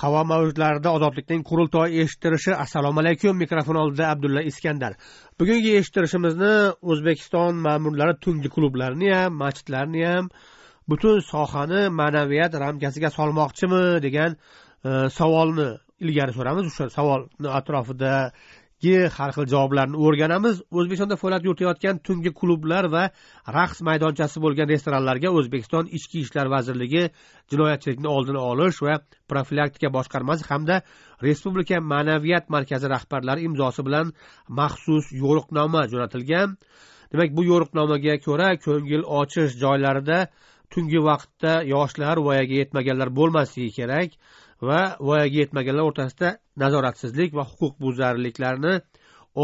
havo mavjudlarida ozodlikning qurultoyi eshittirishi assalomu alaykum mikrofon oldida abdulla iskandar. Bugungi eshittirishimizni o'zbekiston ma'murlari tungi klublarni ham masjidlarni ham butun sohani ma'naviyat ramkasiga solmoqchimi degan e, savolni ilgari suramiz o'sha savolni atrofida har xil javoblarni o'rganamiz. O'zbekistonda faoliyat yuritayotgan tungi klublar va raqs maydonchasi bo'lgan restoranlarga o'zbekiston ichki ishlar vazirligi jinoyatchilikni oldini olish va profilaktika boshqarmasi hamda respublika ma'naviyat markazi rahbarlari imzosi bilan maxsus yo'riqnoma jo'natilgan. Demak bu yo'riqnomaga ko'ra ko'ngil ochish joylarida tungi vaqtda yoshlar voyaga yetmaganlar bo'lmasligi kerak. Va voyaga yetmaganlar o'rtasida nazoratsizlik va huquq buzarliklarini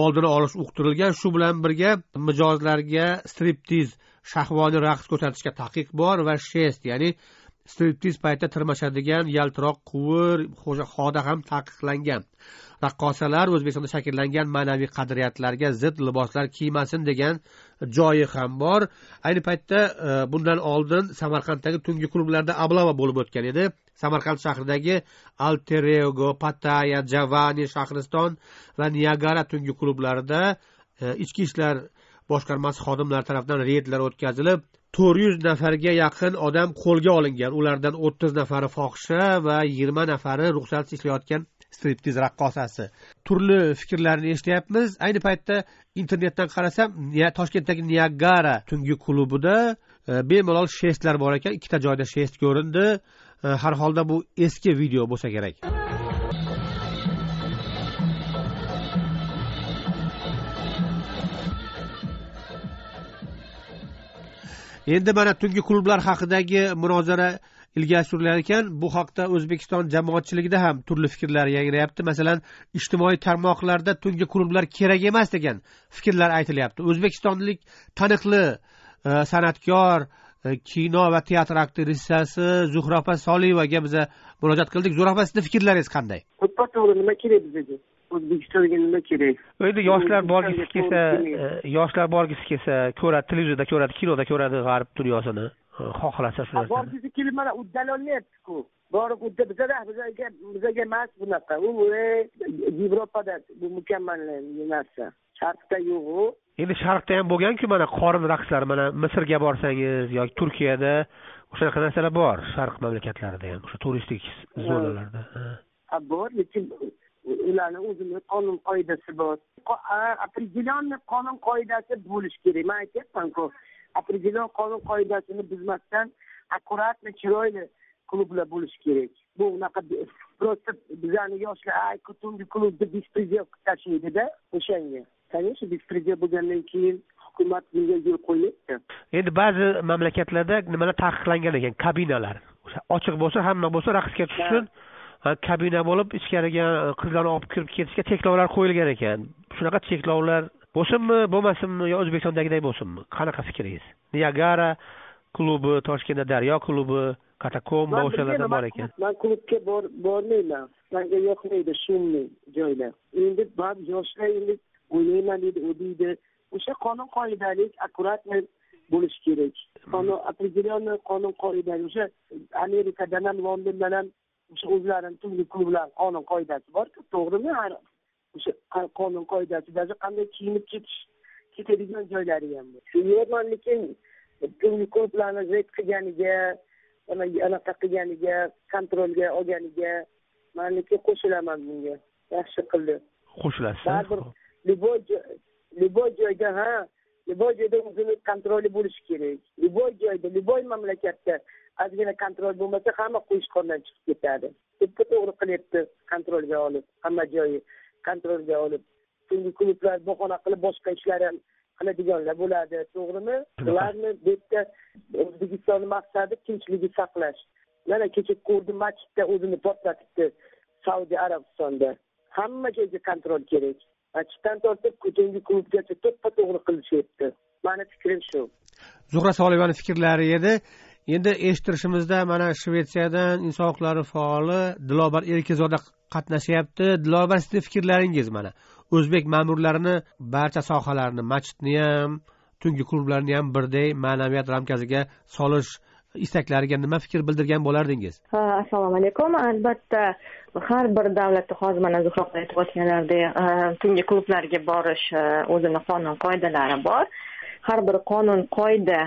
oldini olish uqtirilgan shu bilan birga mijozlarga striptiz shahvoniy raqs ko'rsatishga taqiq bor va shest ya'ni striptiz paytida tirmashadigan yaltiroq quvur xoda ham taqiqlangan. Raqqosalar o'zbekistonda shakllangan ma'naviy qadriyatlarga zid liboslar kiymasin degan joyi ham bor. Ayni paytda e, bundan oldin samarqanddagi tungi klublarda ablava bo'lib o'tgan edi. Samarqand shahridagi alterego pataya javani shahriston va niagara tungi klublarida e, ichki ishlar boshqarmasi xodimlari tomonidan reydlar o'tkazilib to'rt yuz nafarga yaqin odam qo'lga olingan. Ulardan o'ttiz nafari fohisha va yigirma nafari ruxsatsiz ishlayotgan striptiz raqqosasi. Turli fikrlarni eshityapmiz. Ayni paytda internetdan qarasam toshkentdagi niagara tungi klubida e, bemalol shestlar bor ekan. Ikkita joyda shest ko'rindi. E, har holda bu eski video bo'lsa kerak. Endi mana tungi klublar haqidagi munozara ilgari surilar ekan bu haqda o'zbekiston jamoatchiligida ham turli fikrlar yangrayapti. Masalan ijtimoiy tarmoqlarda tungi klublar kerak emas degan fikrlar aytilyapti. O'zbekistonlik taniqli e, san'atkor e, kino va teatr aktrisasi zuhra opa soliyevaga biza murojaat qildik. Zuhra opa sizni fikrlaringiz qanday? To'ppa to'g'ri nima kerak bizaga o'zbekistonga nima kerak? Endi yoshlar borgisi kelsa e, yoshlar borgisi kelsa ko'radi televizorda ko'radi kinoda ko'radi g'arb dunyosini xohlasa shu narsani borgisi kelib mana uddalanyaptiku borib bizada bizaga bizaga emas bunaqa. U yevropada bu mukammal narsa. Sharqda yo'q u. Endi sharqda ham bo'lganku mana qorin raqslari mana misrga borsangiz yoki turkiyada o'shanaqa narsalar bor sharq mamlakatlarida ham o'sha turistik zonalarda. Bor lekin ularni o'zini qonun qoidasi bor. Определенный qonun qoidasi bo'lishi kerak. Man aytyapmanku определен qonun qoidasini buzmasdan аккуратно chiroyli klublar bo'lishi kerak. Bu unaqa просто bizani yoshlar tungi klubni беспредел qilib tashlaydida o'shanga. Конечно беспредел bo'lgandan keyin hukumat bunga yo'l qo'ymaydi endi ba'zi mamlakatlarda nimalar taqiqlangan ekan? Kabinalar. O'sha ochiq bo'lsa hamma bo'lsa raqsga tushsin. Kabina bo'lib ichkariga qizlarni olib kirib ketishga cheklovlar qo'yilgan ekan. Shunaqa cheklovlar bo'lsinmi bo'lmasinmi yo o'zbekistondagidek bo'lsinmi? Qanaqa fikringiz niagara klubi toshkentda daryo klubi katakomba o'shalarda bor ekan. man klubga bormayman. Manga yoqmaydi shumniy joylar. Endi ba'zi yoshlar endi o'ynayman deydi u deydi. O'sha qonun qoidalik аккуратный bo'lishi kerak. Qonun определенный qonun qoidali o'sha amerikadan ham londondan ham o'sha o'zlarini turli klublar qonun qoidasi borku to'g'rimi o'sha qonun qoidasi даже qanday kiyinib ketish ketadigan joylari ham bor. Shu yo'qman lekin klublarni zed qilganiga anaqa qilganiga kontrolga olganiga man lekin qo'shilaman bunga. Yaxshi qildi. Qo'shilasiz? Baribir любой любой joyda ha любой joyda o'zini kontroli bo'lishi kerak. Любой joyda любой mamlakatda ozgina kontrol bo'lmasa hamma quyushqondan chiqib ketadi. To'ppa to'g'ri qilyapti kontrolga olib hamma joyi kontrolga olib tungi klublar bahona qilib boshqa ishlar ham qiladiganlar bo'ladi to'g'rimi? Ularni bu yerda o'zbekistonni maqsadi tinchligini saqlash. Mana kecha ko'rdim masjidda o'zini portlatibdi saudiya arabistonda. Hamma joyga kontrol kerak. Masjiddan tortib tungi klubgacha to'ppa to'g'ri qilishyapti mani fikrim shu. Zuhra soliyevani fikrlari edi endi eshittirishimizda mana shvetsiyadan inson huquqlari faoli dilobar erkizoda qatnashyapti. Dilobar sizni fikrlaringiz mana. O'zbek ma'murlarini barcha sohalarni masjidni ham tungi klublarni ham birday ma'naviyat ramkasiga solish istaklariga nima fikr bildirgan bo'lardingiz? Ha assalomu alaykum. Albatta har bir davlatda hozir mana zuhra aytib o'tganlaridek tungi klublarga borish o'zini qonun qoidalari bor. Har bir qonun qoida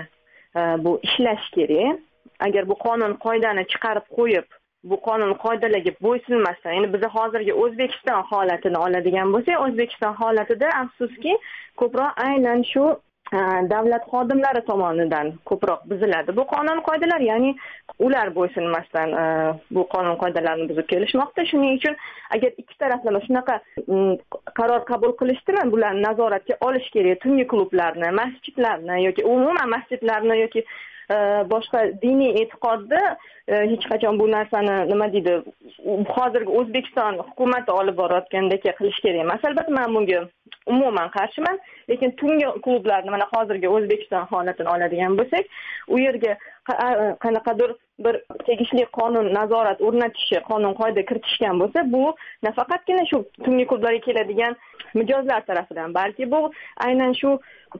bu ishlash kerak. Agar bu qonun qoidani chiqarib qo'yib bu qonun qoidalarga bo'ysunmasdan endi biz hozirgi o'zbekiston holatini oladigan bo'lsak o'zbekiston holatida afsuski ko'proq aynan shu e, davlat xodimlari tomonidan ko'proq buziladi bu qonun qoidalar. Ya'ni ular bo'ysunmasdan e, bu qonun qoidalarni buzib kelishmoqda. Shuning uchun agar ikki taraflama shunaqa qaror qabul qilishdimi bularni nazoratga olish kerak. Tungi klublarni masjidlarni yoki umuman masjidlarni yoki e, boshqa diniy e'tiqodda e, hech qachon bu narsani nima deydi hozirgi o'zbekiston hukumati olib borayotgandek qilish kerak emas. Albatta man bunga umuman qarshiman lekin tungi klublarni mana hozirgi o'zbekiston holatini oladigan bo'lsak u yerga qanaqadir bir tegishli qonun nazorat o'rnatishi qonun qoida kiritishgan bo'lsa bu nafaqatgina shu tungi klublarga keladigan mijozlar tarafidan balki bu aynan shu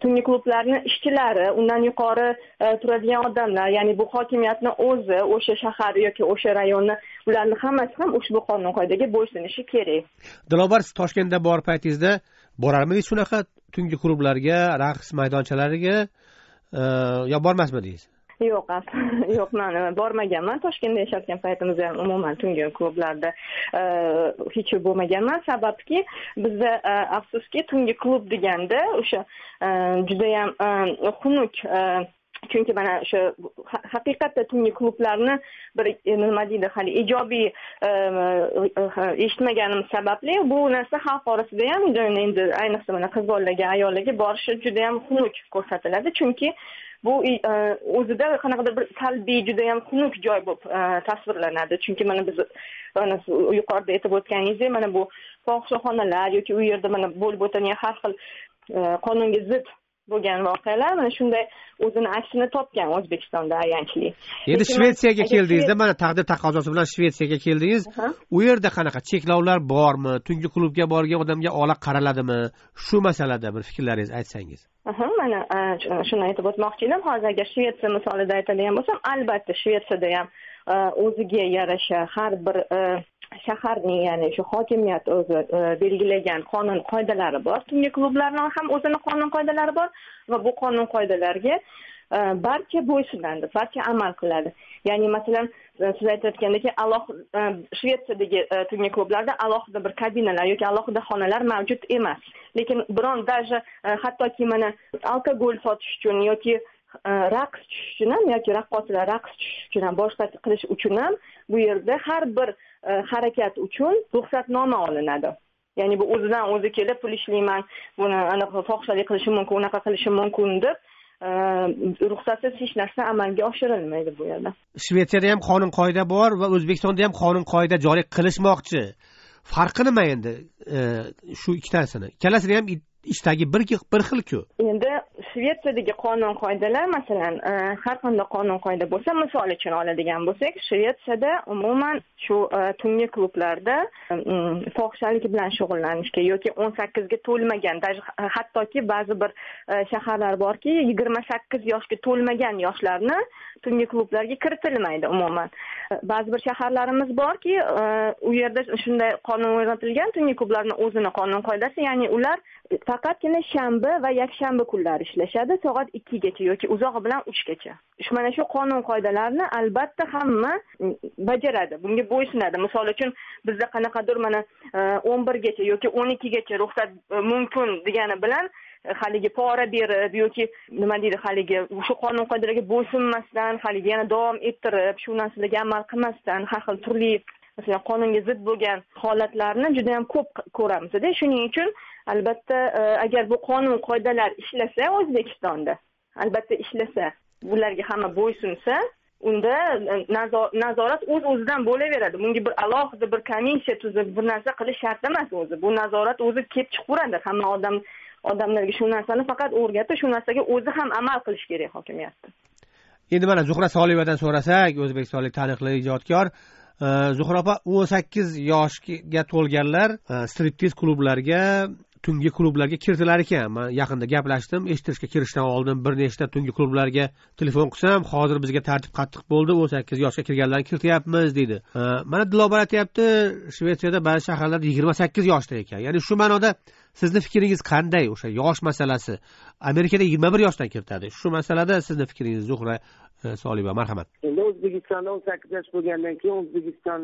tungi klublarni ishchilari undan yuqori e, turadigan odamlar ya'ni bu hokimiyatni o'zi o'sha shahar yoki o'sha rayonni ularni hammasi ham ushbu qonun qoidaga bo'ysunishi kerak. Dilobar siz toshkentda bor paytingizda borarmidingiz shunaqa tungi klublarga raqs maydonchalariga e, yo bormasmidingiz? Yo'q yo'q man bormaganman toshkentda yashayotgan paytimizda ham umuman tungi klublarda e, hech bo'lmaganman. Sababki bizda e, afsuski tungi klub deganda o'sha judayam xunuk chunki mana o'sha haqiqatda tungi klublarni bir e, nima deydi hali ijobiy e, eshitmaganim sababli bu narsa xalq orasida ham endi ayniqsa mana qiz bolalarga ayollarga borishi judayam xunuk ko'rsatiladi. Chunki bu e, o'zida qanaqadir bir salbiy judayam xunuk joy bo'lib tasvirlanadi. Chunki mana biz mana yuqorida aytib o'tganingizdek mana bu fohishaxonalar yoki u yerda mana bo'lib o'tadigan har xil qonunga zid bo'lgan voqealar mana shunday o'zini aksini topgan o'zbekistonda ayanchli. Endi shvetsiyaga keldingizda mana taqdir taqozosi bilan shvetsiyaga keldingiz. U yerda qanaqa cheklovlar bormi? Tungi klubga borgan odamga ola qaraladimi? Shu masalada bir fikrlaringizni aytsangiz. Mana shuni aytib o'tmoqchi edim hozir agar shvetsiya misolida aytadigan bo'lsam albatta shvetsiyada ham o'ziga yarasha har bir shaharning ya'ni shu hokimiyat o'zi e, belgilagan qonun qoidalari bor. Tungi klublarni ham o'zini qonun qoidalari bor va bu qonun qoidalarga e, barcha bo'ysunadi barcha amal qiladi. Ya'ni masalan e, siz aytayotgandek alohida shvetsiyadagi tungi klublarda alohida bir kabinalar yoki alohida xonalar mavjud emas. Lekin biron даже hattoki mana alkogol sotish uchun yoki raqs tushish uchun ham yoki raqqosalar raqs tushish uchun ham boshqa qilish uchun ham bu yerda har bir harakat uchun ruxsatnoma olinadi ya'ni bu o'zidan o'zi kelib pul ishlayman buni anaqa fohishalik qilishim mumkin unaqa qilishim mumkin deb ruxsatsiz hech narsa amalga oshirilmaydi bu yerda shvetsiyada ham qonun qoida bor va o'zbekistonda ham qonun qoida joriy qilishmoqchi farqi nima endi shu ikkitasini ikkalasini ham ishdagi bir bir xilku endi shvetsiyadagi qonun qoidalar masalan e, har qanday qonun qoida bo'lsa misol uchun oladigan bo'lsak shvetsiyada umuman shu e, tungi klublarda e, fohishalik bilan shug'ullanishga yoki o'n sakkizga to'lmagan даже hattoki ba'zi bir shaharlar borki yigirma sakkiz yoshga to'lmagan yoshlarni tungi klublarga kiritilmaydi umuman. Ba'zi bir shaharlarimiz borki e, u yerda shunday qonun o'rnatilgan tungi klublarni o'zini qonun qoidasi ya'ni ular faqatgina shanba va yakshanba kunlari ishlashadi soat ikkigacha yoki uzog'i bilan uchgacha. Mana shu qonun qoidalarni albatta hamma bajaradi. Bunga bo'ysunadi. Misol uchun bizda qanaqadir mana e, o'n birgacha yoki o'n ikkigacha ruxsat e, mumkin degani bilan haligi pora berib yoki nima deydi haligi shu qonun qoidalarga bo'ysunmasdan haligi yana davom ettirib shu narsalarga amal qilmasdan har xil turli masalan qonunga zid bo'lgan holatlarni juda yam ko'p ko'ramizda. Shuning uchun albatta e, agar bu qonun qoidalar ishlasa o'zbekistonda albatta ishlasa bularga hamma bo'ysunsa unda e, nazorat o'z o'zidan bo'laveradi. Bunga bir alohida bir komissiya tuzib bir narsa qilish shart emas o'zi. Bu nazorat o'zi kelib chiqaveradi hamma odam odamlarga shu narsani faqat o'rgatib shu narsaga o'zi ham amal qilish kerak hokimiyatda. Endi mana zuhra soliyevadan so'rasak o'zbekistonlik taniqli ijodkor e, zuhra opa o'n sakkiz yoshga to'lganlar e, striptiz klublariga tungi klublarga kiritilar ekan. Man yaqinda gaplashdim eshittirishga kirishdan oldin bir nechta tungi klublarga telefon qilsam hozir bizga tartib qattiq bo'ldi o'n sakkiz yoshga kirganlarni kirityapmiz deydi. Mana dilobar aytyapti shvetsiyada ba'zi shaharlarda yigirma sakkiz yoshda ekan. Ya'ni shu ma'noda sizni fikringiz qanday? O'sha yosh masalasi amerikada yigirma bir yoshdan kiritadi. Shu masalada sizni fikringiz zuhra e, soliba marhamat. Endi o'zbekistonda o'n sakkiz yosh bo'lgandan keyin o'zbekiston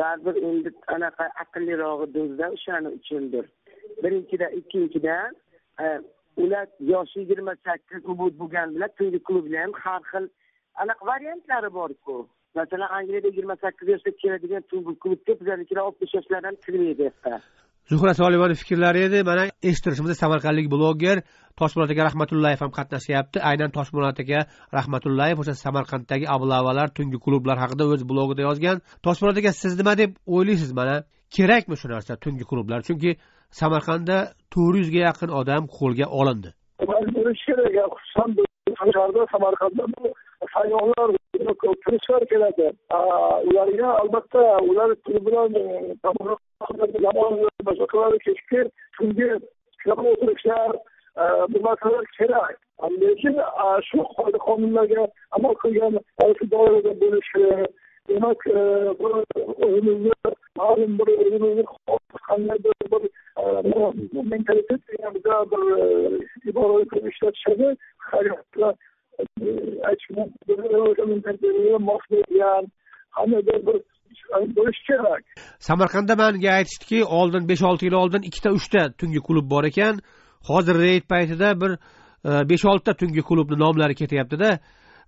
baribir endi anaqa aqllirog'i do'zda o'shani uchundir. Birinchidan ikkinchidan e, ular yoshi yigirma sakkiz ubud bo'lgani bilan tungi klublar ham har xil anaqa variantlari borku. Masalan angliyada yigirma sakkiz yoshda keladigan tungi klubga bizanikilar oltmish yoshlarda ham kirmaydi zuhra solivani fikrlari edi mana eshittirishimizda samarqandlik bloger toshmurod aka rahmatullayev ham qatnashyapti. Aynan toshmurod aka rahmatullayev o'sha samarqanddagi ablavalar tungi klublar haqida o'z blogida yozgan. Toshmurod aka siz nima deb o'ylaysiz mana kerakmi shu narsa tungi klublar? Chunki samarqandda to'rt yuzga yaqin odam qo'lga olindi. Bo'lishi kerak xususan samarqandda bu sayyohlar turistlar keladi. Ularga albatta ular bilan boshqalar kechki tungi o'tirishlar bu narsalar kerak. Lekin shu qoida qonunlarga amal qilgan doirada bo'lishi demak o'zimizni ma'lum bir qandaydir bir mentalitet deganida bir ibora qilib ishlatishadi hayotda mos bo'lgan qandaydir bir bo'lishi kerak samarqandda manga aytishdiki oldin besh olti yil oldin ikkita uchta tungi klub bor ekan. Hozir reyd paytida bir e, besh oltita tungi klubni nomlari ketyaptida.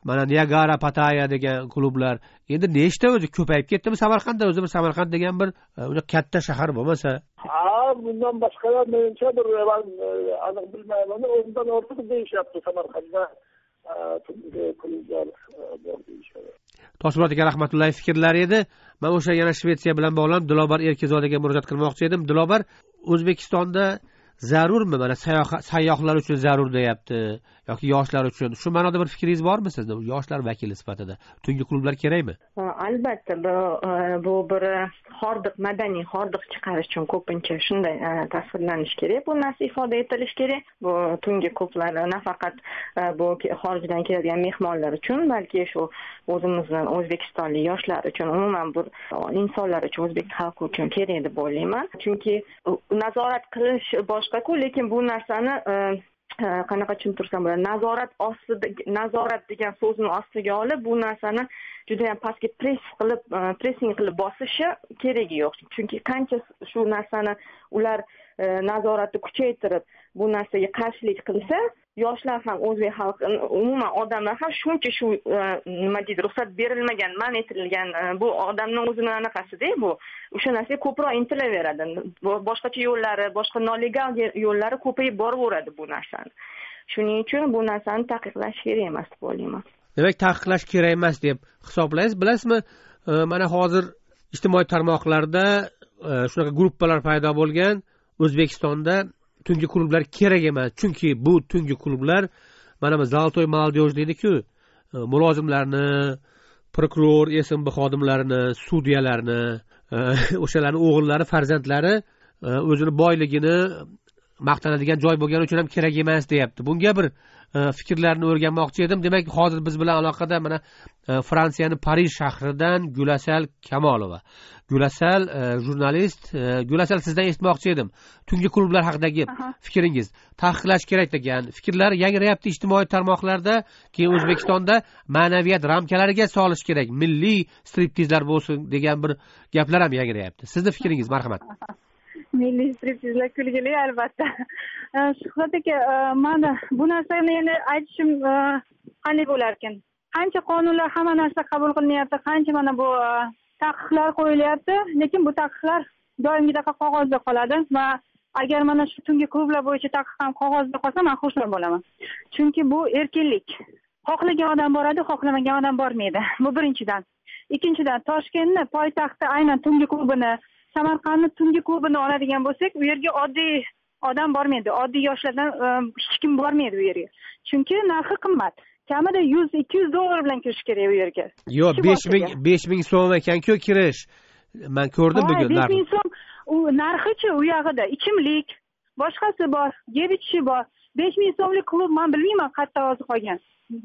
Mana niagara pataya degan klublar. Endi nechta o'zi ko'payib ketdimi samarqandda? O'zi bir samarqand degan bir katta shahar bo'lmasa. Ha bundan boshqalar menimcha bir man aniq bilmayman o'ndan ortiq deyishyapti samarqandda klublar bor deyishadi toshmurod aka rahmatullayev fikrlari edi. Man o'sha yana shvetsiya bilan bog'lanib dilobar erkizodaga murojaat qilmoqchi edim. Dilobar o'zbekistonda zarurmi? Mana sayyohlar uchun zarur deyapti yoki yoshlar uchun. Shu ma'noda bir fikringiz bormi sizni yoshlar vakili sifatida. Tungi klublar kerakmi? Albatta. Bu e, bu bir hordiq madaniy hordiq chiqarish uchun ko'pincha shunday e, tasvirlanishi kerak. Bu narsa ifoda etilishi kerak. Bu tungi klublar nafaqat e, bu xorijdan keladigan mehmonlar uchun balki shu o'zimizni o'zbekistonlik yoshlar uchun umuman bir insonlar uchun o'zbek xalqi uchun kerak deb o'ylayman. Chunki nazorat qilish boshqaku lekin bu narsani Э, qanaqa tushuntirsam bo'ladi? Nazorat ostida nazorat degan so'zni ostiga olib bu narsani judayam pastga press qilib e, pressing qilib bosishi keragi yo'q. Chunki qancha shu narsani ular uh, E, nazoratni kuchaytirib bu narsaga qarshilik qilsa yoshlar ham o'zbek xalqi umuman odamlar ham shuncha shu e, nima deydi ruxsat berilmagan man etilgan e, bu odamni o'zini anaqasida bu o'sha narsaga ko'proq intilaveradi. Boshqacha yo'llari boshqa nolegal yo'llari ko'payib boraveradi bu narsani. Shuning uchun bu narsani taqiqlash kerak emas deb o'ylayman. Demak taqiqlash kerak emas deb hisoblaysiz bilasizmi? Mana hozir ijtimoiy tarmoqlarda shunaqa gruppalar paydo bo'lgan. O'zbekistonda tungi klublar kerak emas. Chunki bu tungi klublar mana bu zолотой молодежь deydiku e, mulozimlarni prokuror smb xodimlarini sudyalarni e, o'shalarni o'g'illari farzandlari e, o'zini boyligini maqtanadigan joy bo'lgani uchun ham kerak emas deyapti. Bunga bir e, fikrlarni o'rganmoqchi edim. Demak hozir biz bilan aloqada mana e, fransiyani parij shahridan gulasal kamolova. Gulasal e, jurnalist gulasal sizdan eshitmoqchi edim. Tungi klublar haqidagi fikringiz. Taqiqlash kerak degan fikrlar yangrayapti ijtimoiy tarmoqlarda. Keyin o'zbekistonda ma'naviyat ramkalariga solish kerak. Milliy striptizlar bo'lsin degan bir gaplar ham yangrayapti. Sizni fikringiz marhamat milliy striptizlar kulgili albatta shuhrat aka mana bu narsani endi aytishim qanday bo'larkan qancha qonunlar hamma narsa qabul qilinyapti qancha mana bu taqiqlar qo'yilyapti lekin bu taqiqlar doimgidaqa qog'ozda qoladi va agar mana shu tungi klublar bo'yicha taqiq ham qog'ozda qolsa man xursand bo'laman chunki bu erkinlik xohlagan odam boradi xohlamagan odam bormaydi bu birinchidan ikkinchidan toshkentni poytaxti aynan tungi klubini samarqandni tungi klubini oladigan bo'lsak u yerga oddiy odam bormaydi. Oddiy yoshlardan e, hech kim bormaydi u yerga. Chunki narxi qimmat. Kamida yuz ikki yuz dollar bilan kirish kerak u yerga. Yo'q besh ming besh ming so'm ekanku kirish. Man ko'rdim bugun besh ming so'm u narxichi u yog'ida? Ichimlik boshqasi bor yeb ichishi bor. Besh ming so'mlik klub man bilmayman qayerda hozir qolgan.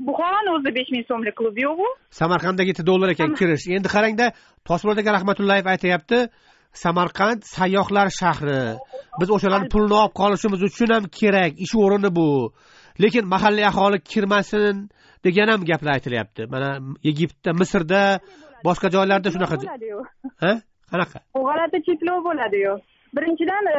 Buxoroni o'zida besh ming so'mlik klub yo'qu samarqandda yetti dollar ekan kirish. Endi qarangda toshpo'lat aka rahmatullayev aytyapti samarqand sayyohlar shahri. Biz o'shalarni pulini olib qolishimiz uchun ham kerak. Ish o'rini bu. Lekin mahalliy aholi kirmasin degan ham gaplar aytilyapti. Mana egiptda misrda boshqa joylarda shunaqa ha? Qanaqa? G'alati cheklov bo'ladiyu. Birinchidan e,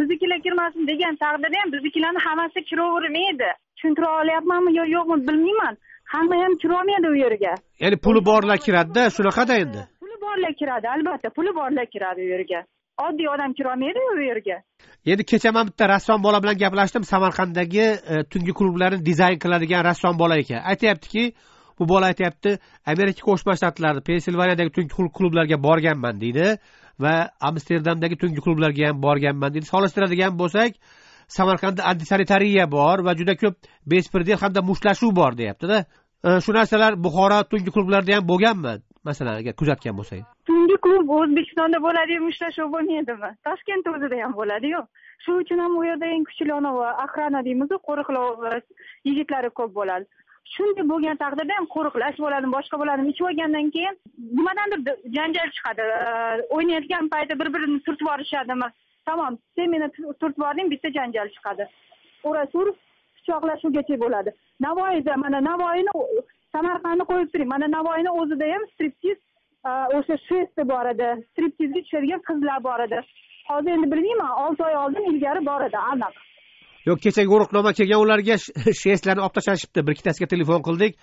biznikilar kirmasin degan taqdirda ham biznikilarni hammasi kiravermaydi tushuntira olyapmanmi yo yo'qmi bilmayman. Hamma ham kirolmaydi u yerga. Ya'ni puli borlar kiradida shunaqada endi borlar kiradi albatta puli borlar kiradi u yerga. Oddiy odam kirolmaydi u yerga. Endi kecha man bitta rassom bola bilan gaplashdim. Samarqanddagi e, tungi klublarni dizayn qiladigan rassom bola ekan. Aytyaptiki bu bola aytyapti amerika qo'shma shtatlarida pensilvaniyadagi tungi klublarga borganman deydi va amsterdamdagi tungi klublarga ham borganman deydi. Solishtiradigan bo'lsak samarqandda antisanitariya bor va juda ko'p bespredel hamda mushtlashuv bor deyaptida. E, shu narsalar buxoro tungi klublarida ham bo'lganmi? Masalan agar kuzatgan bo'lsangiz tungi klub o'zbekistonda bo'ladiyu mushtlashuv bo'lmaydimi? Toshkentni o'zida ham bo'ladiyu. Shuning uchun ham u yerda eng kuchli anavi охрана deymizu qo'riqlov yigitlari ko'p bo'ladi. Shunday bo'lgan taqdirda ham qo'riqlash bo'ladimi boshqa bo'ladimi ichib olgandan keyin nimadandir janjal chiqadi. O'ynayotgan payti bir birini turtib yuborishadimi tamom sen meni turtib yubording bitta janjal chiqadi. Ura sur pichoqlashuvgacha bo'ladi. Navoiyda mana navoiyni samarqandni qo'yib turing. Mana navoiyni o'zida ham striptiz a, o'sha shesti bor edi. Striptizga tushadigan qizlar bor edi. Hozir endi bilmayman olti oy oldin ilgari bor edi aniq. Yo'q kechagi yo'riqnoma kelgan ularga shestlarni olib tashlashibdi. Bir ikkitasiga telefon qildik.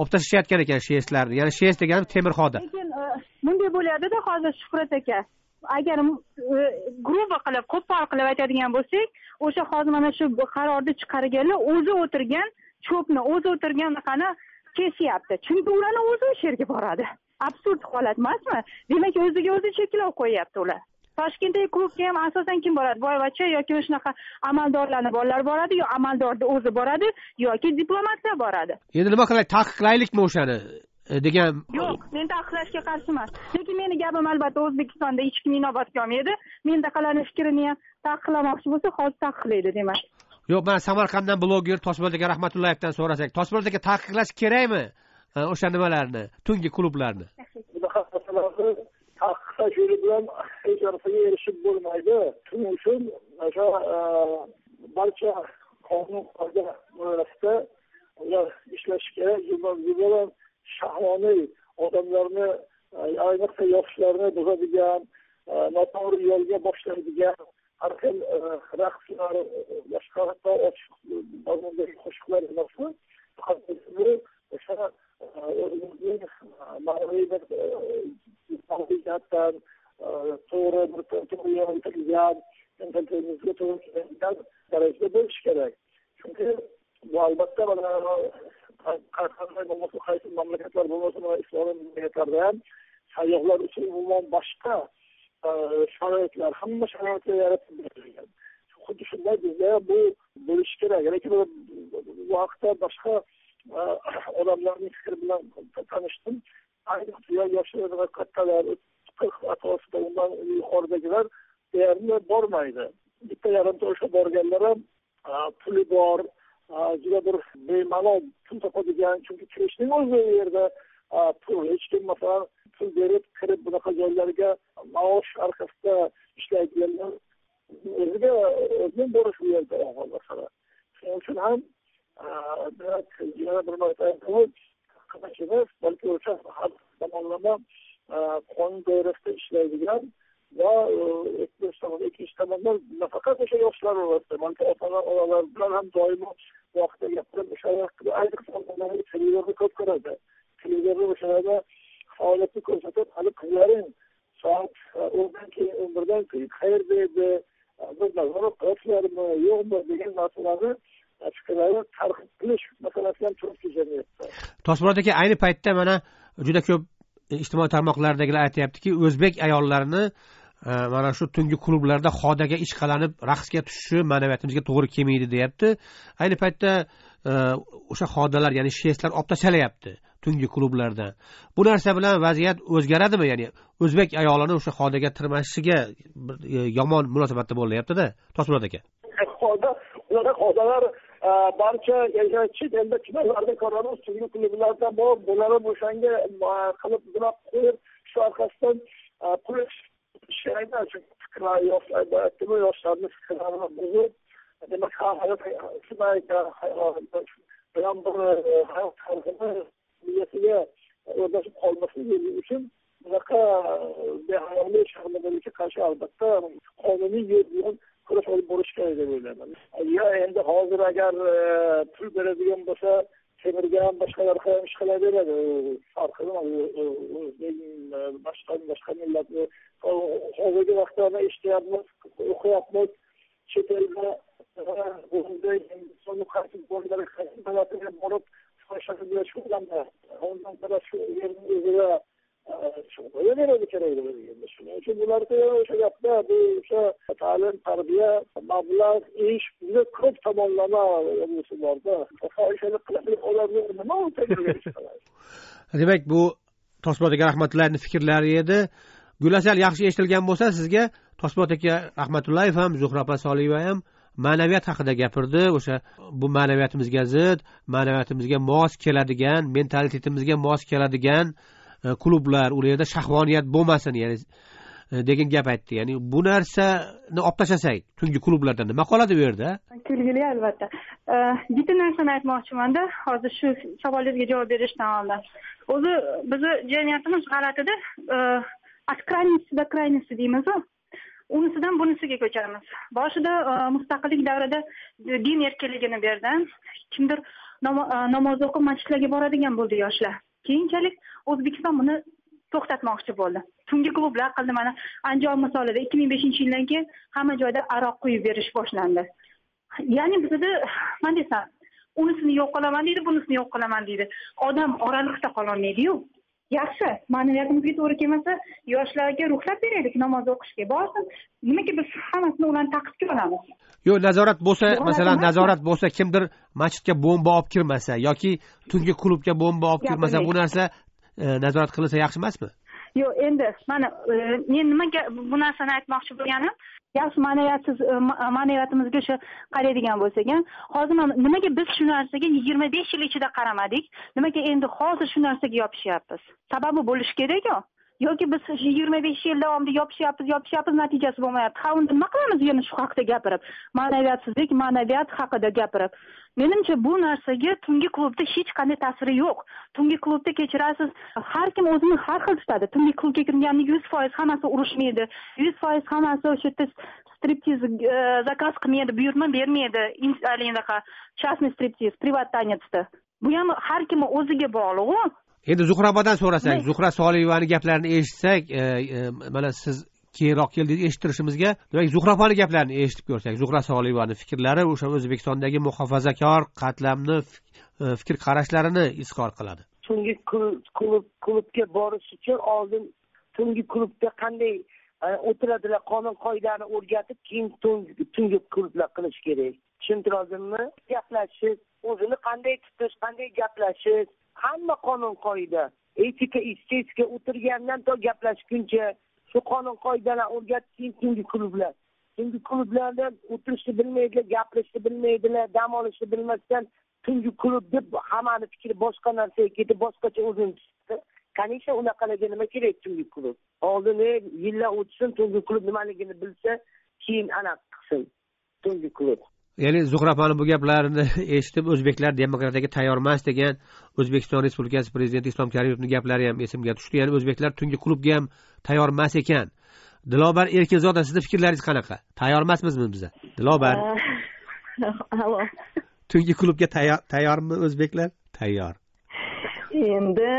Olib tashlashayotgan ekan shestlarni ya'ni shest degani temir xoda. Lekin e, bunday bo'lyaptida hozir shuhrat aka agar e, грубо qilib qo'pol qilib aytadigan bo'lsak o'sha hozir mana shu qarorni chiqarganlar o'zi o'tirgan cho'pni o'zi o'tirgan anaqani kesyapti. Chunki ularni o'zi o'sha yerga boradi. Absurd holat emasmi? Demak o'ziga o'zi cheklov qo'yyapti ular. Toshkentdagi klubga ham asosan kim boradi? Boyvachcha yoki shunaqa amaldorlarni bolalari boradi yo amaldorni o'zi boradi yoki diplomatlar boradi? Endi nima qilaylik taqiqlaylikmi o'shani? Degan yo'q men taqiqlashga qarshiman lekin meni gapim albatta o'zbekistonda hech kim inobatga olmaydi. Mendaqalarni fikrini ham taqiqlamoqchi bo'lsa hozir taqiqlaydi demak. Yo'q man samarqanddan bloger toshpo'lat aka rahmatullayevdan so'rasak toshpo'lat aka taqiqlash kerakmi e, o'sha nimalarni tungi klublarni? Taqiqlash yo'li bilan hech narsaga erishib bo'lmaydi. Shuning uchun o'sha e, barcha qonun qoida doirasida ular ishlashi kerak shahvoniy odamlarni e, ayniqsa yoshlarni buzadigan e, noto'g'ri yo'lga boshlaydigan har xil e, raqslar boshqa hatto ochiq mazmundagi qo'shiqlar emasmi? Bu o'sha o'zimizning ma'naviy bir ma'naviy jihatdan to'g'ri bir to'g'ri yo'naltirilgan mentalitimizga to'g'ri keladigan darajada bo'lishi kerak. Chunki bu albatta mana qanday bo'lmasa qaysi mamlakatlar bo'lmasin mana islomiy mamlakatlarda ham sayyohlar uchun umuman boshqa e, sharoitlar hamma sharoitlar yaratib berilgan xuddi shunday bizda ham bu bo'lishi kerak. Lekin bu bu haqda boshqa e, odamlarning fikri bilan tanishdim. Ayniqsa yo- kattalar qirq atrofida undan yuqoridagilar deyarli bormaydi. Bitta yarimta o'sha borganlar ham e, puli bor juda bir bemalol pul topadigan chunki kirishning o'zi u yerda pul hech kim masalan pul berib kirib bunaqa joylarga maosh orqasida ishlaydiganlar o'ziga o'zining borish u yerda og'ir masala. Shuning uchun ham demak yana bir marta aytaman qanaqa emas balki o'sha har tomonlama qonun doirasida ishlaydigan va ikkinchi tomondan nafaqat o'sha yoshlar orasida balki otalar onalar bilan ham doimo vaqtda haqida gapirib o'sha vaqtda ayniqsa onalar televizorni ko'p ko'radi. Televizorda o'shalarda faoliyatni ko'rsatib hali qizlaring soat e, o'ndan keyin o'n birdan keyin qayerda edi e, bir nazorat qilasizlarmi yo'qmi degan narsalarni fikrlarni targ'ib qilish masalasi ham turibdi jamiyatda toshmurod aka ayni paytda mana juda ko'p e, ijtimoiy tarmoqlardagilar aytyaptiki o'zbek ayollarini mana shu tungi klublarda xodaga ishqalanib raqsga tushishi ma'naviyatimizga to'g'ri kelmaydi deyapti. Ayni paytda e, o'sha xodalar ya'ni shestlar olib tashlayapti tungi klublardan bu narsa bilan vaziyat o'zgaradimi? Ya'ni o'zbek ayolini o'sha xodaga tirmashishiga e, yomon munosabatda bo'lyaptida toshpo'lat aka. Xoda unaqa xodalar e, barcha chet elda kinolarda ko'ramiz tungi klublarda bor. Bular o'shanga qilib bunaqa qo'yib shu orqasidan pul ishlaydi fikrlar yoshlarda yoshlarni fikrlarini buzib demak hayot bilan bir hayot tarzini miyasiga o'rnashib qolmasligi uchun bunaqa behayolik shahmalarga qarshi albatta qonuniy yo'l bilan kurash olib borish kerak deb o'ylayman yo endi hozir agar pul beradigan bo'lsa temirga ham boshqalar ham ish qilaveradi farqi nima boshqa boshqa millatni hozirgi vaqtlarda eshityapmiz o'qiyapmiz. Chet elda borib ondan sonra shu yerni o'zida qo'yaveradi kerak shuning uchun bularda o'sha gapda bu o'sha ta'lim tarbiya mablag' ish juda ko'p tomonlama borda fohishalik qilib odamni nima demak bu toshbot aka rahmatullayevni fikrlari edi gulasal yaxshi eshitilgan bo'lsa sizga tosbot aka rahmatullayev ham zuhra opa soliyeva ham ma'naviyat haqida gapirdi. O'sha bu ma'naviyatimizga zid ma'naviyatimizga mos keladigan mentalitetimizga mos keladigan E, klublar u yerda shahvoniyat bo'lmasin ya'ni e, degan gap aytdi. Ya'ni bu narsani olib tashlasak tungi klublarda nima qoladi u yerda? Kulgili albatta. E, bitta narsani aytmoqchimanda hozir shu savolingizga javob berishdan oldin. O'zi bizni jamiyatimiz g'alatida от крайности до крайности deymizu. Unisidan bunisiga ko'chamiz. Boshida mustaqillik davrida din erkinligini berdi kimdir namoz o'qib masjidlarga boradigan bo'ldi yoshlar. Keyinchalik o'zbekiston buni to'xtatmoqchi bo'ldi. Tungi klublar qildi mana andijon misolida ikki ming beshinchi yildan keyin hamma joyda aroq quyib berish boshlandi. Ya'ni bizada nima desam unisini yo'q qilaman deydi bunisini yo'q qilaman deydi. Odam oraliqda qololmaydiyu. Yaxshi ma'naviyatimizga to'g'ri kelmasa yoshlarga ruxsat beraylik namoz o'qishga. Borsin nimaga biz hammasini ularni taqibga olamiz yo'q nazorat bo'lsa masalan nazorat bo'lsa kimdir masjidga bomba olib kirmasa yoki tungi klubga bomba olib kirmasa bu narsa e, nazorat qilinsa yaxshi emasmi? Yo'q endi mana e, men nimaga bu narsani aytmoqchi bo'lganim yaxshi ma'naviyatsiz e, ma'naviyatimizga o'sha qaraydigan bo'lsak hozir mana nimaga biz shu narsaga yigirma besh yil ichida qaramadik? Nimaga endi hozir shu narsaga yopishyapmiz? Sababi bo'lishi kerakku. Yoki biz yigirma besh yil davomida yopishyapmiz yopishyapmiz natijasi bo'lmayapti. Ha unda nima qilamiz yana shu haqida gapirib? Ma'naviyatsizlik ma'naviyat haqida gapirib. Menimcha bu narsaga tungi klubda hech qanday ta'siri yo'q. Tungi klubda kechirasiz har kim o'zini har xil tutadi. Tungi klubga kirganni yuz foiz hammasi urushmaydi. Yuz foiz hammasi o'sha yerda striptiz e, zakaz qilmaydi buyurtma bermaydi. Anaqa частный striptiz privat tanetsda bu ham har kimni o'ziga bog'liqu. Endi zuhra opadan so'rasak zuhra soliyevani gaplarini eshitsak e, e, mana siz keyinroq keldingiz eshittirishimizga demak zuhra opani gaplarini eshitib ko'rsak zuhra soliyevani fikrlari o'sha o'zbekistondagi muhofazakor qatlamni e, fikr qarashlarini izhor qiladi. Tungi klub klubga borish uchun oldin tungi klubda qanday o'tiradilar qonun qoidani o'rgatib keyin tungi klublar qilish kerak? Tushuntirdimmi gaplashish o'zini qanday tutish qanday gaplashish hamma qonun qoida etika estetika o'tirgandan to gaplashguncha shu qonun qoidalarni o'rgatib tungi klublar. Tungi klublarda o'tirishni bilmaydilar gapirishni bilmaydilar dam olishni bilmasdan tungi klub deb hammani fikri boshqa narsaga ketib boshqacha o'zini tutdi. Конечно unaqalarga nima kerak tungi klub? Oldin yillar o'tsin tungi klub nimaligini bilsa keyin anaqa qilsin tungi klub. Ya'ni zuhra opani bu gaplarini eshitib o'zbeklar demokratiyaga tayyor emas degan o'zbekiston respublikasi prezidenti islom karimovni gaplari ham esimga tushdi. Ya'ni o'zbeklar tungi klubga ham tayyor emas ekan. Dilobar erkinzoda sizni fikrlaringiz qanaqa? Tayyor emasmizmi biza? Dilobar. Tungi klubga tayyormi o'zbeklar? Tayyor. Endi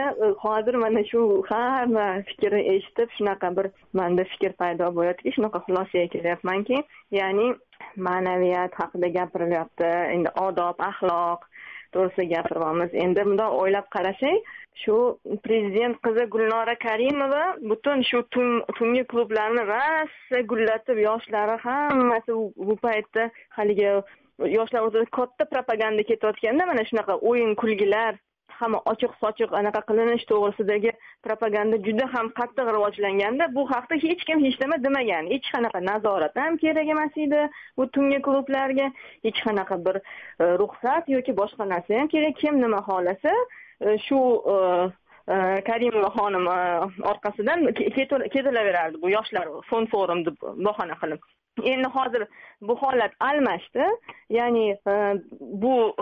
hozir mana shu hamma fikrni eshitib shunaqa bir manda fikr paydo bo'lyaptiki shunaqa xulosaga kelyapmanki ya'ni ma'naviyat haqida gapirilyapti. Endi odob axloq to'g'risida gapiryapmiz endi bundoq o'ylab qarasang shu prezident qizi gulnora karimova butun shu tungi klublarni rosa gullatib yoshlari hammasi bu paytda haligi yoshlar o'rtasida katta propaganda ketayotganda mana shunaqa o'yin kulgilar hamma ochiq sochiq anaqa qilinish to'g'risidagi propaganda juda ham qattiq rivojlanganda bu haqda hech kim hech nima demagan. Hech qanaqa nazorat ham kerak emas edi bu tungi klublarga. Hech qanaqa bir e, ruxsat yoki boshqa narsa ham kerak. Kim nima xohlasa e, shu e, karimova xonim orqasidan ketilaverardi bu yoshlar fon forum deb bahona qilib endi hozir bu holat almashdi ya'ni bu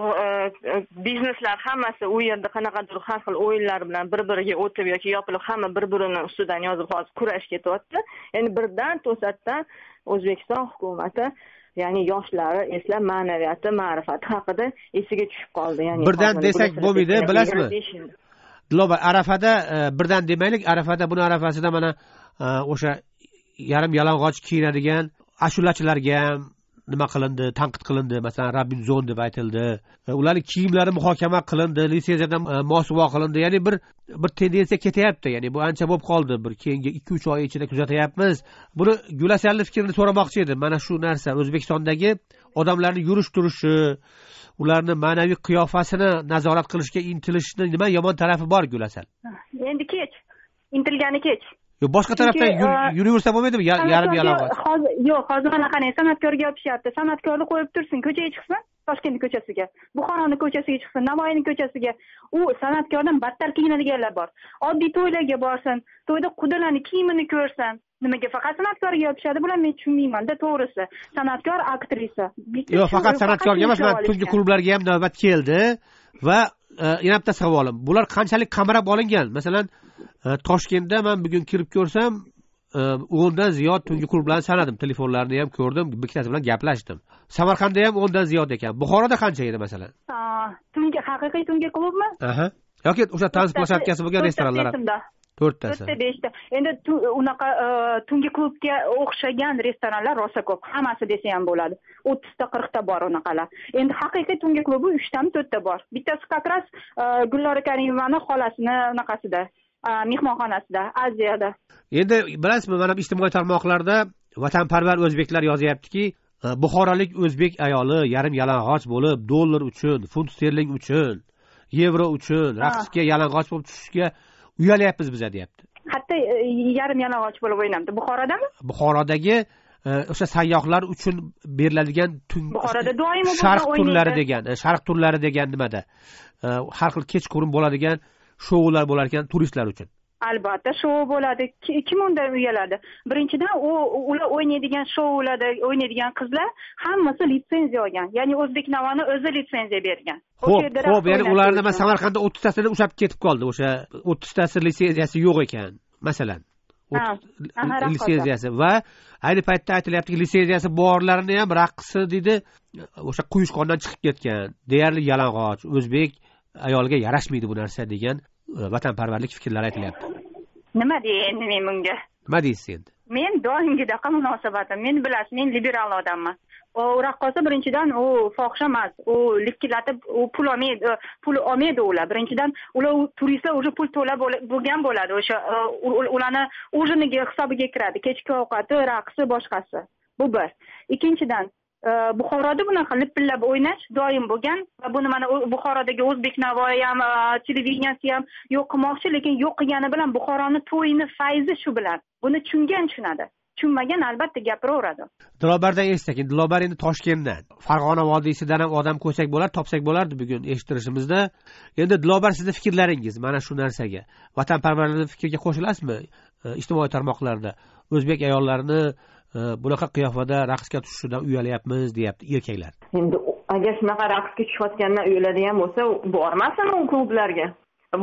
bizneslar hammasi u yerda qanaqadir har xil o'yinlar bilan bir biriga o'tib yoki yopilib hamma bir birini ustidan yozib hozir kurash ketyapti endi birdan to'satdan o'zbekiston hukumati ya'ni yoshlari eslab ma'naviyati ma'rifati haqida esiga tushib qoldi ya'ni birdan desak bo'lmaydi bilasizmi arafada e, birdan demaylik arafada buni arafasida mana e, o'sha yarim yalang'och kiyinadigan ashulachilarga ham nima qilindi tanqid qilindi. Masalan robinzon deb aytildi. E, Ularni kiyimlari muhokama qilindi litsenziyadan mosuvo qilindi. Ya'ni bir bir tendensiya ketyapti. Ya'ni bu ancha bo'lib qoldi. Bir keyingi ikki uch oy ichida kuzatyapmiz. Buni gulasalni fikrini so'ramoqchi edim? Mana shu narsa o'zbekistondagi odamlarni yurish turishi ularni ma'naviy qiyofasini nazorat qilishga intilishni nima yomon tarafi bor gulasal ah, endi kech. Intilgani kech. Boshqa tarafdan e, yuraversa bo'lmaydimi yarim yalang'och hozir yo'q hozir qanaqangi san'atkorga yopishyapti san'atkorni qo'yib tursin ko'chaga chiqsin toshkent ko'chasiga buxoroni ko'chasiga chiqsin navoiyni ko'chasiga. U san'atkordan battar kiyinadiganlar bor. Oddiy to'ylarga borsin to'yda qudalarni kiyimini ko'rsin. Nimaga faqat san'atkorga yopishadi bular men tushunmaymanda to'g'risi. San'atkor aktrisa. Yo'q faqat san'atkorga emas tungi klublarga ham navbat keldi va e, yana bitta savolim. Bular qanchalik qamrab olingan? Masalan toshkentda man bugun kirib ko'rsam e, o'ndan ziyod tungi klublarni sanadim telefonlarini ham ko'rdim bittasi bilan gaplashdim. Samarqandda ham o'ndan ziyod ekan. Buxoroda qancha edi masalan? Tungi haqiqiy tungi klubmi? Aha. Yoki o'sha tanz площадкasi bo'lgan restoranlar to'rttasi. To'rtta beshta. Endi unaqa e, tungi klubga o'xshagan restoranlar rosa ko'p. Hammasi desa ham bo'ladi. O'ttizta qirqta bor unaqalar. Endi haqiqiy tungi klubi uchtami to'rtta bor. Bittasi как раз e, gulnora karimovani xolasini unaqasida mehmonxonasida aziyada endi bilasizmi mana ijtimoiy tarmoqlarda vatanparvar o'zbeklar yozyaptiki e, buxorolik o'zbek ayoli yarim yalang'och bo'lib dollar uchun funt sterling uchun yevro uchun raqsga yalang'och bo'lib tushishga uyalyapmiz biza deyapti. Hatto e, yarim yalang'och bo'lib o'ynabdi buxorodami? Buxorodagi e, o'sha sayyohlar uchun beriladigan buxoroda doimo sharq turlari degan sharq turlari degan nimada? Har xil kechqurun bo'ladigan shoular bo'lar ekan turistlar uchun albatta shou bo'ladi. Kim undan uyaladi? Birinchidan u ular o'ynaydigan shoularda o'ynaydigan qizlar hammasi litsenziya olgan. Ya'ni o'zbek navoni o'zi litsenziya bergan. Ho'p ho'p ya'ni ularni man samarqandda o'ttiztasini ushlab ketib qoldi. O'sha o'ttiztasi litsenziyasi yo'q ekan masalan. Litsenziyasi. Va ayni paytda aytilyaptiki litsenziyasi borlarini ham raqsi deydi o'sha quyushqondan chiqib ketgan deyarli yalang'och o'zbek ayolga yarashmaydi bu narsa degan vatanparvarlik fikrlar aytilyapti. Nima dey endi men bunga? Nima deysiz endi? Men doimgidaqa munosabatim. Men bilasiz men liberal odamman. U raqqosa birinchidan u fohisha emas u likillatib u pul olmaydi pul olmaydi ular. Birinchidan ular turistlar уже pul to'lab bo'lgan bo'ladi. O'sha e, ularni ужиниga hisobiga kiradi. Kechki ovqati raqsi boshqasi. Bu bir. Ikkinchidan buxoroda bunaqa lipillab o'ynash doim bo'lgan va buni mana buxorodagi o'zbek navoiy ham televideniyasi ham yo'q qilmoqchi lekin yo'q qilgani bilan buxoroni to'yini fayzi shu bilan buni tushungan tushunadi tushunmagan albatta gapiraveradi dilobardan eshitsak dilobar endi toshkentdan farg'ona vodiysidan ham odam ko'rsak bo'lar topsak bo'lardi bugun eshittirishimizda. Endi dilobar sizni fikrlaringiz mana shu narsaga. Vatanparvarlarni fikriga qo'shilasizmi e, ijtimoiy tarmoqlarda? O'zbek ayollarini bunaqa qiyofada raqsga tushishidan uyalyapmiz deyapti erkaklar. Endi agar shunaqa raqsga tushayotgandan uyaladigan bo'lsa bormasin u klublarga?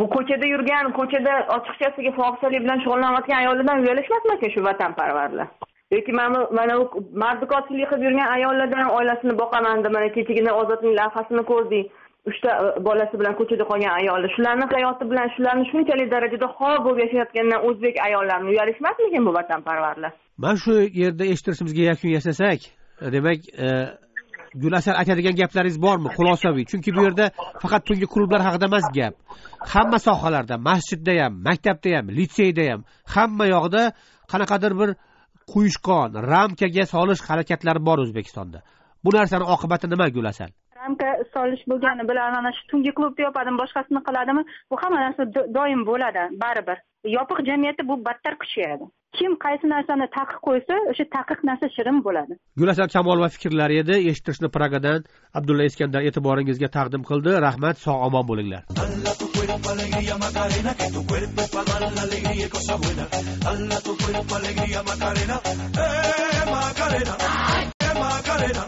Bu ko'chada yurgan ko'chada ochiqchasiga fohishalik bilan shug'ullanayotgan ayollardan uyalishmasmikan shu vatanparvarlar? Yoki mana mana bu mardikorchilik qilib yurgan ayollardan oilasini boqaman deb mana kechagina ozodning lavhasini ko'rdik. Uchta e, bolasi bilan ko'chada qolgan ayollar. Shularni hayoti bilan shularni shunchalik darajada xor bo'lib yashayotgandan o'zbek ayollarini uyalishmasmikin bu vatanparvarlar? Mana shu yerda eshittirishimizga yakun yasasak demak e, gulasal aytadigan gaplaringiz bormi? Xulosaviy. Chunki bu yerda faqat tungi klublar haqida emas gap. Hamma sohalarda masjidda ham maktabda ham litseyda ham hamma yoqda qanaqadir bir quyushqon ramkaga solish harakatlari bor o'zbekistonda. Bu narsani oqibati nima gulasal? Ramka solish bo'lgani bilan mana shu tungi klubni yopadimi boshqasini qiladimi? Bu hamma narsa do- doim bo'ladi baribir. Yopiq jamiyatda bu battar kuchayadi kim qaysi narsani taqiq qo'ysa o'sha taqiq narsa shirin bo'ladi. Gulasar kamolova fikrlari edi. Eshittirishni pragadan abdulla iskandar e'tiboringizga taqdim qildi. Rahmat sog' omon bo'linglar. Macarena, Macarena,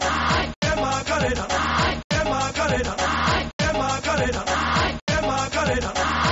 eh Macarena, eh Macarena, Macarena, Macarena.